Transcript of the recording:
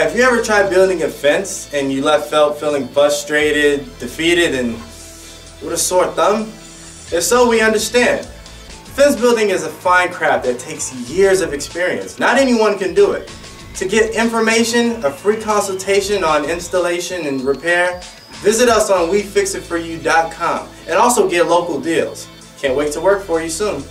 Have you ever tried building a fence and you left felt feeling frustrated, defeated, and with a sore thumb? If so, we understand. Fence building is a fine craft that takes years of experience. Not anyone can do it. To get information, a free consultation on installation and repair, visit us on WeFixItForYou.com and also get local deals. Can't wait to work for you soon.